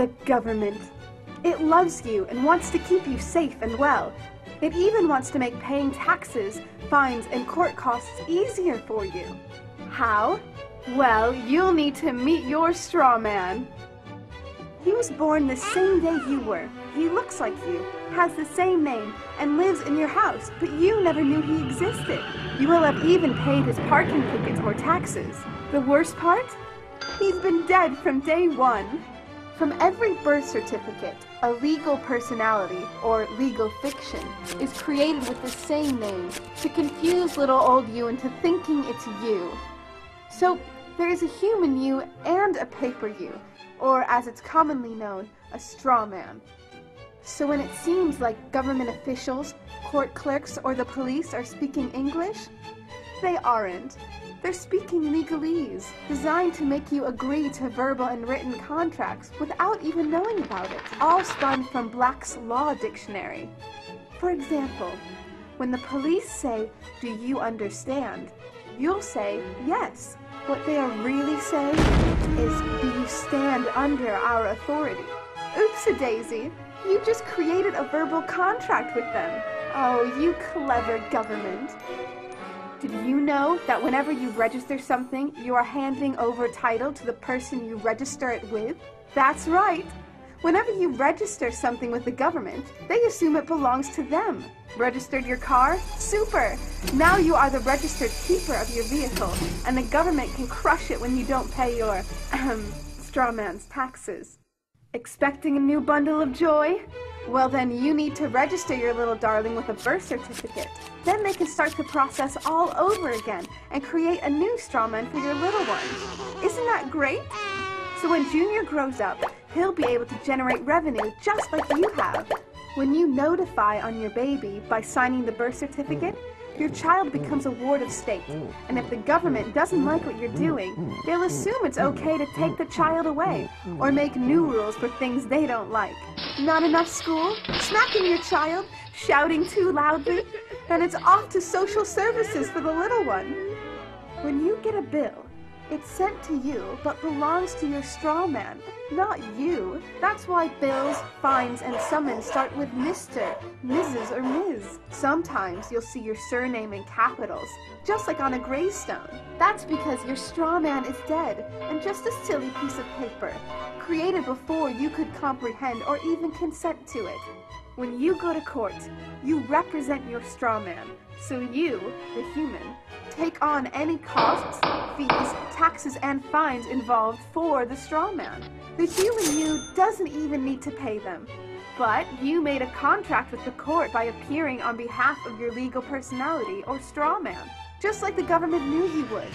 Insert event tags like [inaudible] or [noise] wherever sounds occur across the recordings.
The government. It loves you and wants to keep you safe and well. It even wants to make paying taxes, fines, and court costs easier for you. How? Well, you'll need to meet your straw man. He was born the same day you were. He looks like you, has the same name, and lives in your house, but you never knew he existed. You will have even paid his parking tickets or taxes. The worst part? He's been dead from day one. From every birth certificate, a legal personality, or legal fiction, is created with the same name to confuse little old you into thinking it's you. So, there is a human you and a paper you, or as it's commonly known, a straw man. So when it seems like government officials, court clerks, or the police are speaking English, they aren't. They're speaking legalese, designed to make you agree to verbal and written contracts without even knowing about it, all spun from Black's Law Dictionary. For example, when the police say, Do you understand? you'll say, Yes. What they are really saying is, Do you stand under our authority? Oops a daisy. You just created a verbal contract with them. Oh, you clever government. Did you know that whenever you register something, you are handing over title to the person you register it with? That's right. Whenever you register something with the government, they assume it belongs to them. Registered your car? Super! Now you are the registered keeper of your vehicle, and the government can crush it when you don't pay your, ahem, straw man's taxes. Expecting a new bundle of joy? Well, then you need to register your little darling with a birth certificate. Then they can start the process all over again and create a new strawman for your little one. Isn't that great? So when Junior grows up, he'll be able to generate revenue just like you have. When you notify on your baby by signing the birth certificate, your child becomes a ward of state. And if the government doesn't like what you're doing, they'll assume it's okay to take the child away or make new rules for things they don't like. Not enough school? Smacking your child? Shouting too loudly? Then it's off to social services for the little one. When you get a bill, it's sent to you, but belongs to your straw man, not you. That's why bills, fines, and summons start with Mr., Mrs., or Ms. Sometimes you'll see your surname in capitals, just like on a gravestone. That's because your straw man is dead, and just a silly piece of paper, created before you could comprehend or even consent to it. When you go to court, you represent your straw man, so you, the human, take on any costs, fees, taxes, and fines involved for the straw man. The human you doesn't even need to pay them. But you made a contract with the court by appearing on behalf of your legal personality or straw man, just like the government knew you would.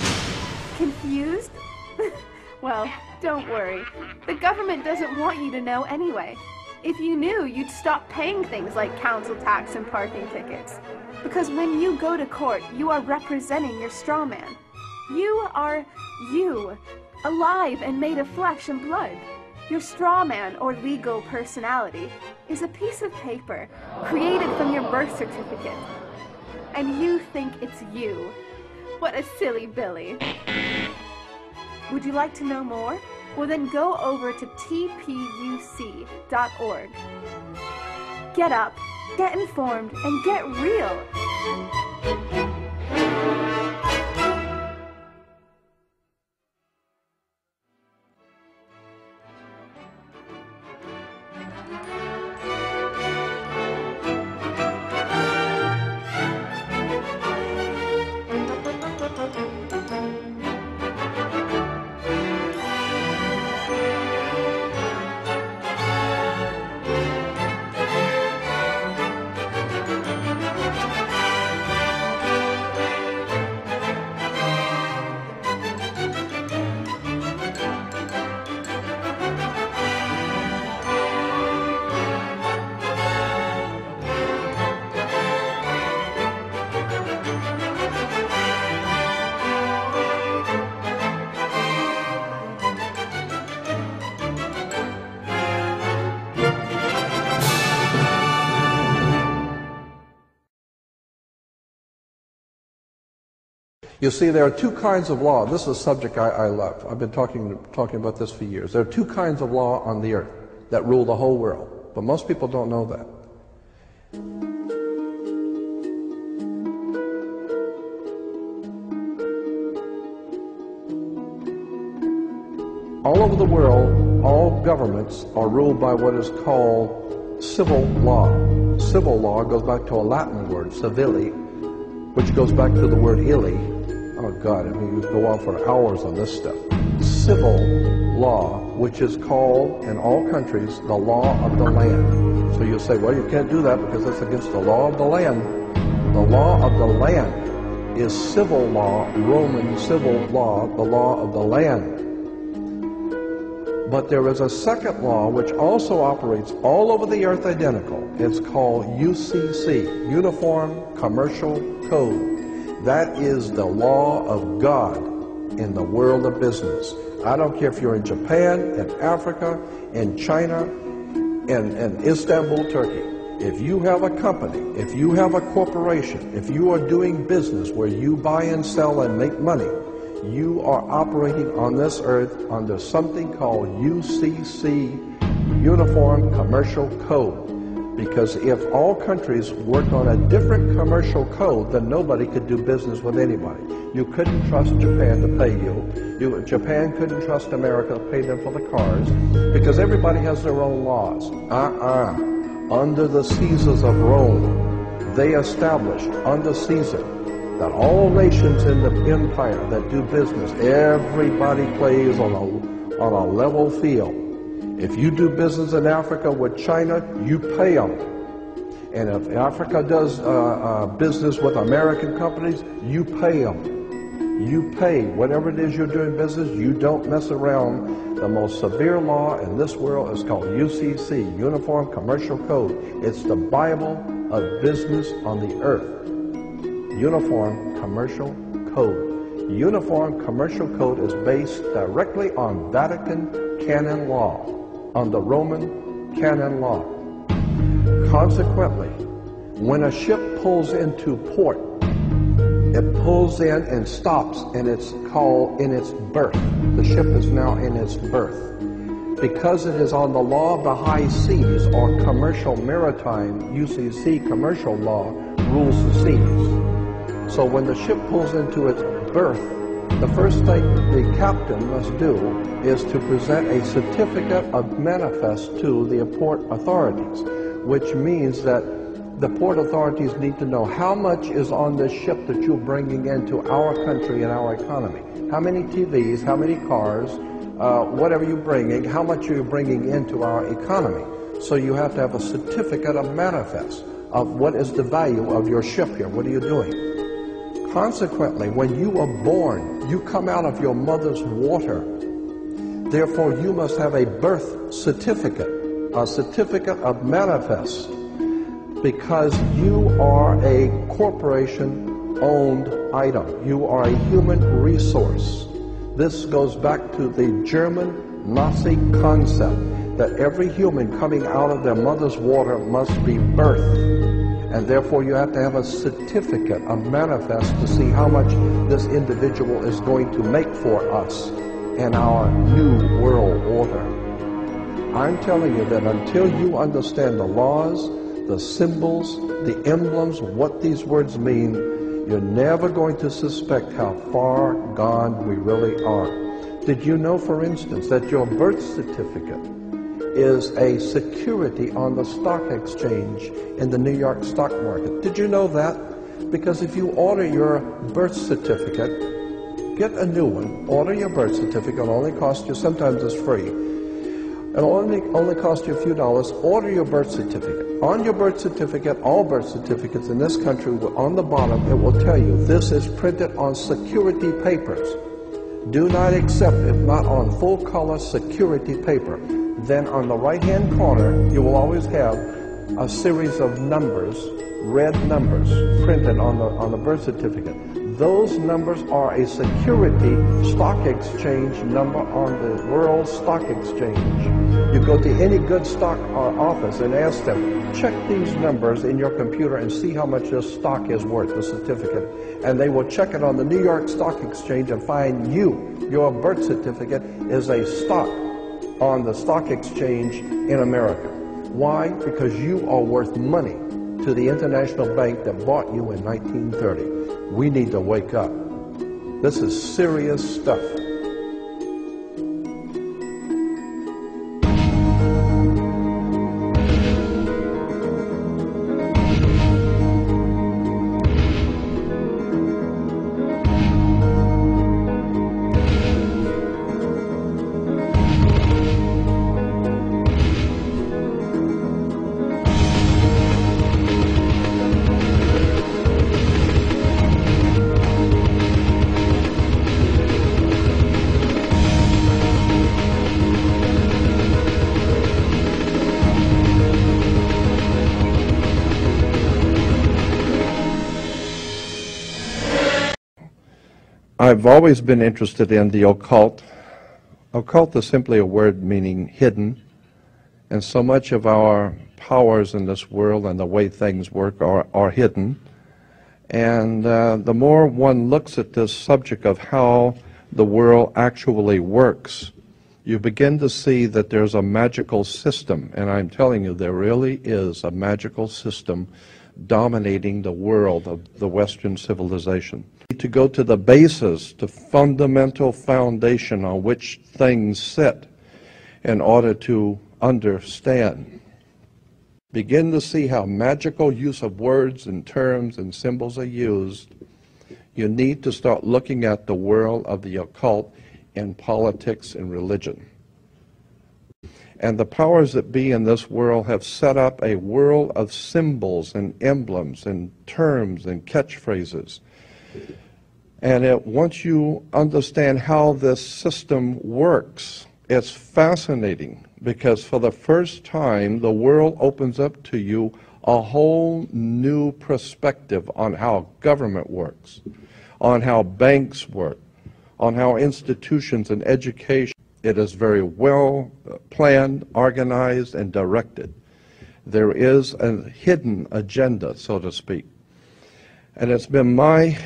Confused? [laughs] well, don't worry. The government doesn't want you to know anyway. If you knew, you'd stop paying things like council tax and parking tickets. Because when you go to court, you are representing your straw man. You are you, alive and made of flesh and blood. Your straw man or legal personality is a piece of paper created from your birth certificate. And you think it's you. What a silly Billy. Would you like to know more? Well, then go over to tpuc.org. Get up, get informed, and get real. You see, there are two kinds of law. This is a subject I, I love. I've been talking, talking about this for years. There are two kinds of law on the earth. that rule the whole world. But most people don't know that. All over the world, all governments are ruled by what is called civil law. Civil law goes back to a Latin word, civili, which goes back to the word illy. God, I mean, you go on for hours on this stuff. Civil law, which is called in all countries the law of the land. So you say, well, you can't do that because it's against the law of the land. The law of the land is civil law, Roman civil law, the law of the land. But there is a second law which also operates all over the earth identical. It's called UCC, Uniform Commercial Code. That is the law of God in the world of business. I don't care if you're in Japan, in Africa, in China, in, in Istanbul, Turkey. If you have a company, if you have a corporation, if you are doing business where you buy and sell and make money, you are operating on this earth under something called UCC, Uniform Commercial Code. Because if all countries worked on a different commercial code, then nobody could do business with anybody. You couldn't trust Japan to pay you. you. Japan couldn't trust America to pay them for the cars because everybody has their own laws. Uh-uh. Under the Caesars of Rome, they established under Caesar that all nations in the empire that do business, everybody plays on a, on a level field. If you do business in Africa with China, you pay them. And if Africa does uh, uh, business with American companies, you pay them. You pay whatever it is you're doing business. You don't mess around. The most severe law in this world is called UCC, Uniform Commercial Code. It's the Bible of business on the earth. Uniform Commercial Code. Uniform Commercial Code is based directly on Vatican canon law, on the Roman canon law. Consequently, when a ship pulls into port, it pulls in and stops, and it's called in its berth. The ship is now in its berth. Because it is on the law of the high seas or commercial maritime, UCC commercial law rules the seas. So when the ship pulls into its berth, the first thing the captain must do is to present a certificate of manifest to the port authorities, which means that the port authorities need to know how much is on this ship that you're bringing into our country and our economy. How many TVs, how many cars, uh, whatever you're bringing, how much are you bringing into our economy. So you have to have a certificate of manifest of what is the value of your ship here. What are you doing? Consequently, when you are born, you come out of your mother's water. Therefore, you must have a birth certificate, a certificate of manifest, because you are a corporation owned item. You are a human resource. This goes back to the German Nazi concept that every human coming out of their mother's water must be birthed and therefore you have to have a certificate, a manifest to see how much this individual is going to make for us in our new world order. I'm telling you that until you understand the laws, the symbols, the emblems, what these words mean, you're never going to suspect how far gone we really are. Did you know, for instance, that your birth certificate is a security on the stock exchange in the New York stock market. Did you know that? Because if you order your birth certificate, get a new one, order your birth certificate, it only costs you, sometimes it's free. It'll only, only cost you a few dollars. Order your birth certificate. On your birth certificate, all birth certificates in this country, on the bottom, it will tell you this is printed on security papers. Do not accept it, not on full color security paper then on the right hand corner, you will always have a series of numbers, red numbers, printed on the, on the birth certificate. Those numbers are a security stock exchange number on the World Stock Exchange. You go to any good stock office and ask them, check these numbers in your computer and see how much this stock is worth, the certificate. And they will check it on the New York Stock Exchange and find you, your birth certificate, is a stock on the stock exchange in America. Why? Because you are worth money to the international bank that bought you in 1930. We need to wake up. This is serious stuff. I've always been interested in the occult. Occult is simply a word meaning hidden, and so much of our powers in this world and the way things work are, are hidden. And uh, the more one looks at this subject of how the world actually works, you begin to see that there's a magical system. And I'm telling you, there really is a magical system dominating the world of the Western civilization to go to the basis, the fundamental foundation on which things sit in order to understand. Begin to see how magical use of words and terms and symbols are used. You need to start looking at the world of the occult in politics and religion. And the powers that be in this world have set up a world of symbols and emblems and terms and catchphrases and it, once you understand how this system works, it's fascinating because for the first time, the world opens up to you a whole new perspective on how government works, on how banks work, on how institutions and education. It is very well uh, planned, organized, and directed. There is a hidden agenda, so to speak. And it's been my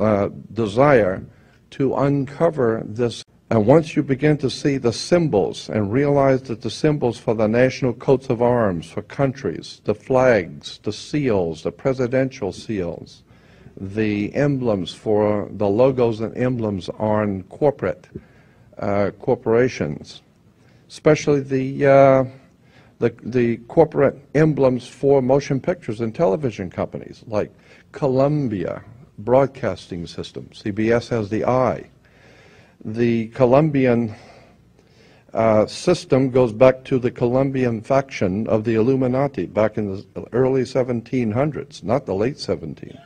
uh, desire to uncover this. And once you begin to see the symbols and realize that the symbols for the national coats of arms for countries, the flags, the seals, the presidential seals, the emblems for the logos and emblems on corporate uh, corporations, especially the, uh, the, the corporate emblems for motion pictures and television companies like Columbia, broadcasting system. CBS has the eye. The Columbian uh, system goes back to the Columbian faction of the Illuminati back in the early 1700s, not the late 17.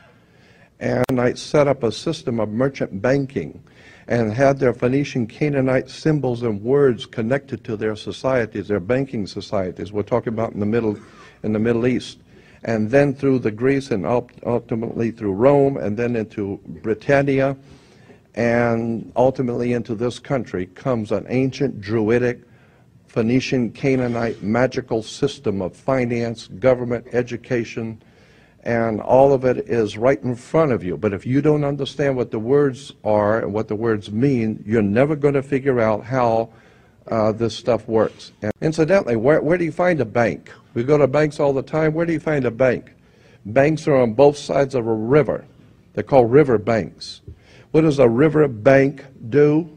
And I set up a system of merchant banking and had their Phoenician Canaanite symbols and words connected to their societies, their banking societies. We're talking about in the Middle, in the Middle East and then through the Greece and ultimately through Rome and then into Britannia and ultimately into this country comes an ancient Druidic Phoenician Canaanite magical system of finance, government, education, and all of it is right in front of you. But if you don't understand what the words are and what the words mean, you're never going to figure out how uh, this stuff works. And incidentally, where, where do you find a bank? We go to banks all the time. Where do you find a bank? Banks are on both sides of a river. They're called river banks. What does a river bank do?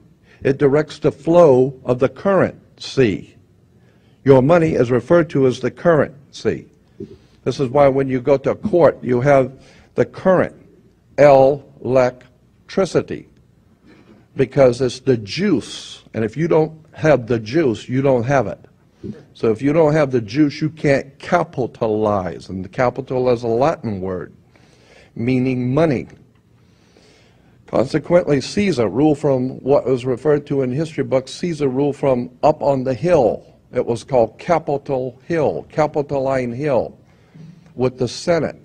It directs the flow of the current sea. Your money is referred to as the current sea. This is why when you go to court, you have the current electricity because it's the juice. And if you don't have the juice, you don't have it. So if you don't have the juice, you can't capitalize. And the capital is a Latin word meaning money. Consequently, Caesar ruled from what was referred to in history books, Caesar ruled from up on the hill. It was called Capitol Hill, Capitoline Hill, with the Senate.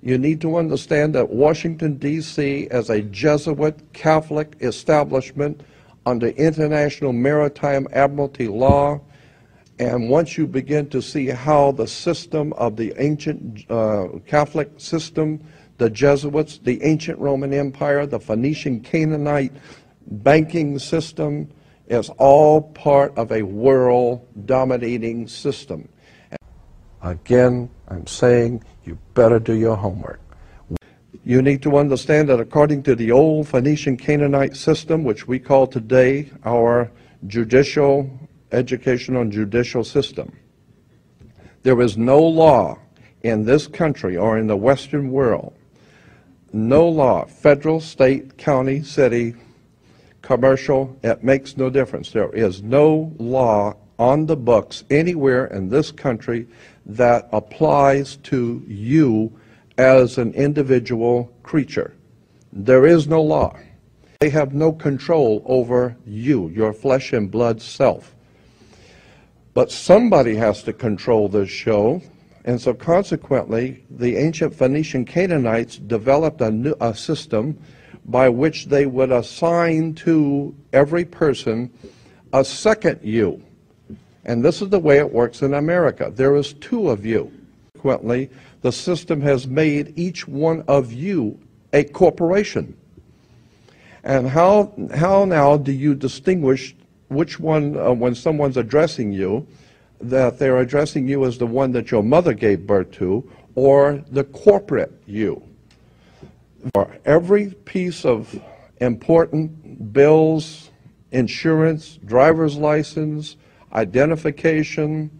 You need to understand that Washington, D.C., as a Jesuit Catholic establishment, under international maritime admiralty law. And once you begin to see how the system of the ancient uh, Catholic system, the Jesuits, the ancient Roman Empire, the Phoenician Canaanite banking system, is all part of a world dominating system. Again, I'm saying you better do your homework. You need to understand that according to the old Phoenician Canaanite system, which we call today our judicial, educational, and judicial system, there is no law in this country or in the Western world, no law, federal, state, county, city, commercial, it makes no difference. There is no law on the books anywhere in this country that applies to you as an individual creature. There is no law. They have no control over you, your flesh and blood self. But somebody has to control this show, and so consequently, the ancient Phoenician Canaanites developed a, new, a system by which they would assign to every person a second you. And this is the way it works in America. There is two of you. Consequently, the system has made each one of you a corporation. And how, how now do you distinguish which one, uh, when someone's addressing you, that they're addressing you as the one that your mother gave birth to, or the corporate you? For every piece of important bills, insurance, driver's license, identification,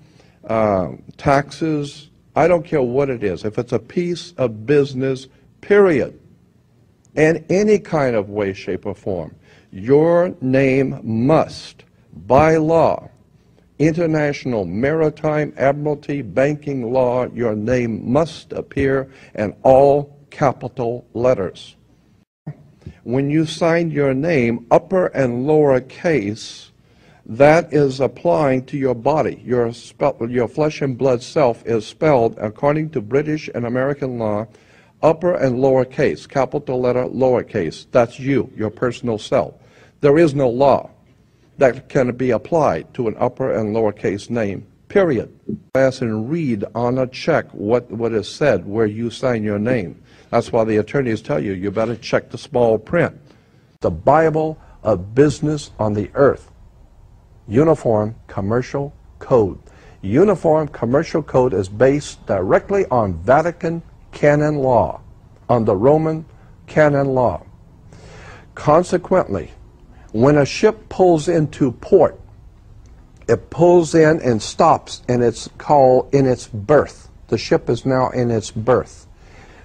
uh, taxes, I don't care what it is. If it's a piece of business, period, in any kind of way, shape, or form, your name must, by law, international maritime admiralty banking law, your name must appear in all capital letters. When you sign your name, upper and lower case, that is applying to your body. Your, your flesh and blood self is spelled, according to British and American law, upper and lower case, capital letter, lower case. That's you, your personal self. There is no law that can be applied to an upper and lower case name, period. Ask and read on a check what, what is said where you sign your name. That's why the attorneys tell you, you better check the small print. The Bible of business on the earth. Uniform Commercial Code. Uniform Commercial Code is based directly on Vatican canon law, on the Roman canon law. Consequently, when a ship pulls into port, it pulls in and stops in its call in its berth. The ship is now in its berth.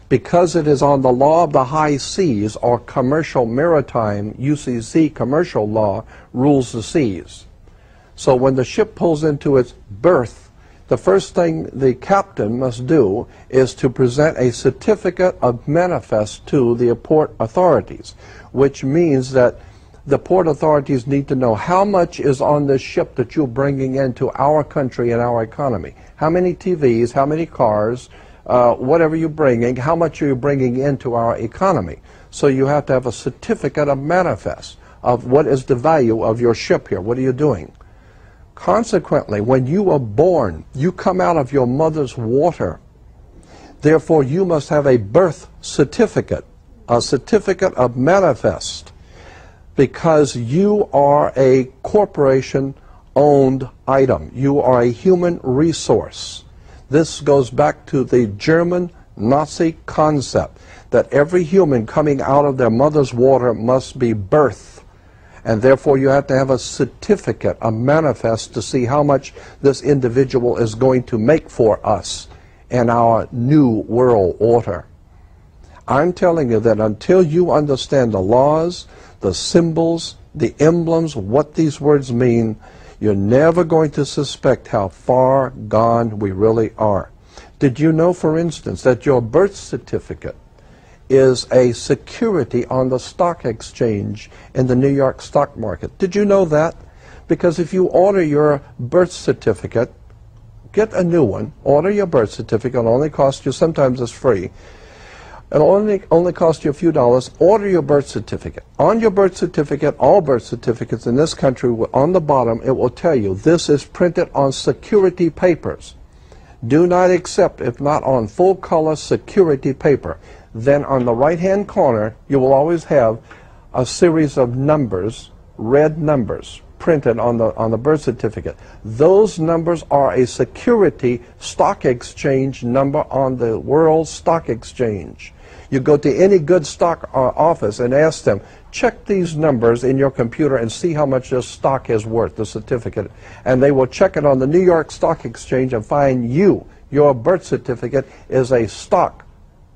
Because it is on the law of the high seas or commercial maritime UCC commercial law rules the seas. So when the ship pulls into its berth, the first thing the captain must do is to present a certificate of manifest to the port authorities, which means that the port authorities need to know how much is on this ship that you're bringing into our country and our economy. How many TVs, how many cars, uh, whatever you're bringing, how much are you bringing into our economy. So you have to have a certificate of manifest of what is the value of your ship here. What are you doing? Consequently, when you are born, you come out of your mother's water. Therefore, you must have a birth certificate, a certificate of manifest, because you are a corporation owned item. You are a human resource. This goes back to the German Nazi concept that every human coming out of their mother's water must be birthed and therefore you have to have a certificate, a manifest to see how much this individual is going to make for us in our new world order. I'm telling you that until you understand the laws, the symbols, the emblems, what these words mean, you're never going to suspect how far gone we really are. Did you know, for instance, that your birth certificate is a security on the stock exchange in the New York stock market. Did you know that? Because if you order your birth certificate, get a new one, order your birth certificate, it only costs you, sometimes it's free, it only, only costs you a few dollars, order your birth certificate. On your birth certificate, all birth certificates in this country, on the bottom, it will tell you this is printed on security papers. Do not accept if not on full color security paper then on the right hand corner you will always have a series of numbers, red numbers, printed on the, on the birth certificate. Those numbers are a security stock exchange number on the World Stock Exchange. You go to any good stock uh, office and ask them, check these numbers in your computer and see how much this stock is worth, the certificate. And they will check it on the New York Stock Exchange and find you, your birth certificate, is a stock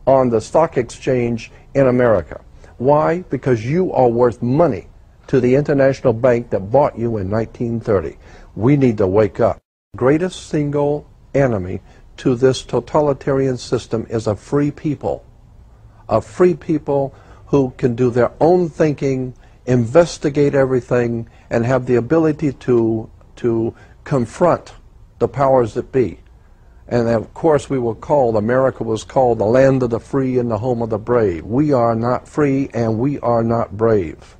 on the stock exchange in America. Why? Because you are worth money to the international bank that bought you in 1930. We need to wake up. Greatest single enemy to this totalitarian system is a free people. A free people who can do their own thinking, investigate everything, and have the ability to, to confront the powers that be. And of course, we were called, America was called the land of the free and the home of the brave. We are not free and we are not brave.